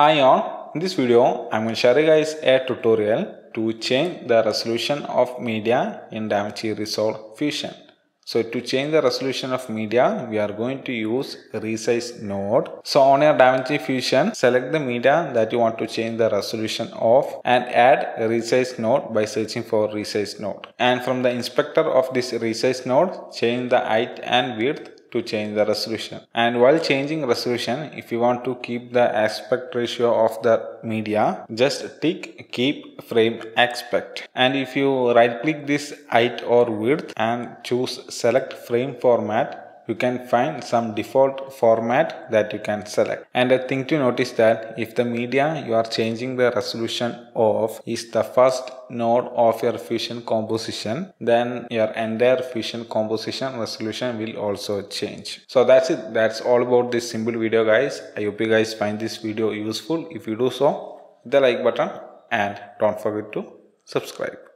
Hi all, in this video I'm going to share you guys a tutorial to change the resolution of media in DaVinci Resolve Fusion. So to change the resolution of media, we are going to use resize node. So on your DaVinci Fusion, select the media that you want to change the resolution of and add resize node by searching for resize node. And from the inspector of this resize node, change the height and width to change the resolution. And while changing resolution if you want to keep the aspect ratio of the media just tick keep frame aspect. And if you right click this height or width and choose select frame format you can find some default format that you can select. And a thing to notice that if the media you are changing the resolution of is the first node of your fusion composition, then your entire fusion composition resolution will also change. So that's it. That's all about this simple video guys. I hope you guys find this video useful. If you do so, hit the like button and don't forget to subscribe.